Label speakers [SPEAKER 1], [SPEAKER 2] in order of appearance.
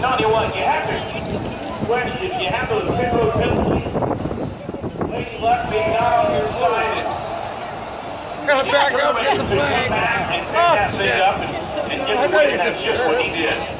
[SPEAKER 1] telling you what, you have to question, you have those zero penalties. Lady left me not on your side.
[SPEAKER 2] Gotta back up, get the flag.
[SPEAKER 1] Back and,
[SPEAKER 2] oh.
[SPEAKER 1] Up and, and get I know
[SPEAKER 2] you just
[SPEAKER 1] what he did.